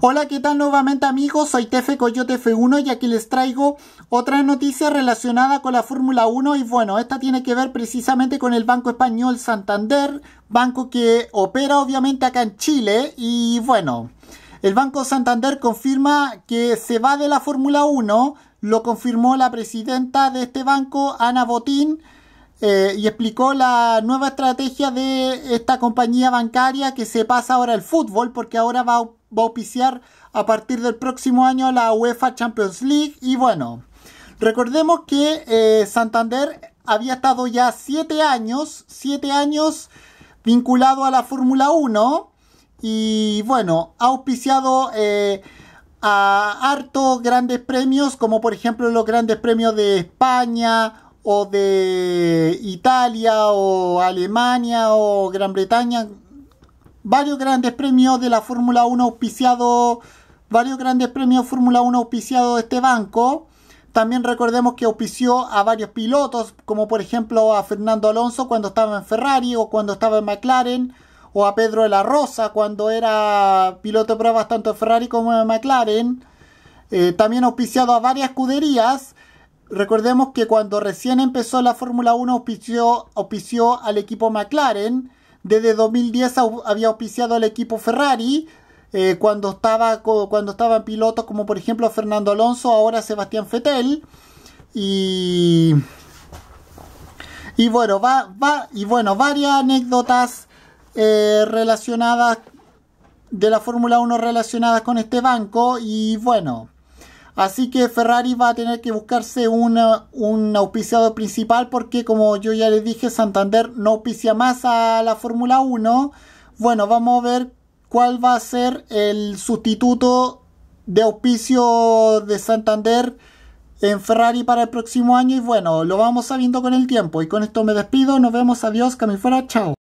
Hola, ¿qué tal nuevamente amigos? Soy Tefe Coyote F1 y aquí les traigo otra noticia relacionada con la Fórmula 1 y bueno, esta tiene que ver precisamente con el Banco Español Santander, banco que opera obviamente acá en Chile y bueno, el Banco Santander confirma que se va de la Fórmula 1, lo confirmó la presidenta de este banco, Ana Botín, eh, y explicó la nueva estrategia de esta compañía bancaria que se pasa ahora al fútbol porque ahora va, a auspiciar a partir del próximo año la UEFA Champions League y bueno, recordemos que eh, Santander había estado ya siete años, siete años vinculado a la Fórmula 1 y bueno, ha auspiciado eh, a hartos grandes premios como por ejemplo los grandes premios de España o de Italia o Alemania o Gran Bretaña. Varios grandes premios de la Fórmula 1 auspiciado, varios grandes premios Fórmula 1 auspiciado de este banco. También recordemos que auspició a varios pilotos, como por ejemplo a Fernando Alonso cuando estaba en Ferrari o cuando estaba en McLaren, o a Pedro de la Rosa cuando era piloto de pruebas tanto en Ferrari como en McLaren. Eh, también auspiciado a varias escuderías Recordemos que cuando recién empezó la Fórmula 1 auspició, al equipo McLaren. Desde 2010 había auspiciado al equipo Ferrari. Eh, cuando, estaba, cuando estaban pilotos como por ejemplo Fernando Alonso, ahora Sebastián Fettel. Y, y bueno, va, va, y bueno, varias anécdotas eh, relacionadas de la Fórmula 1 relacionadas con este banco. Y bueno, Así que Ferrari va a tener que buscarse un auspiciado principal porque como yo ya les dije, Santander no auspicia más a la Fórmula 1. Bueno, vamos a ver cuál va a ser el sustituto de auspicio de Santander en Ferrari para el próximo año. Y bueno, lo vamos sabiendo con el tiempo. Y con esto me despido, nos vemos, adiós, que me fuera, chao.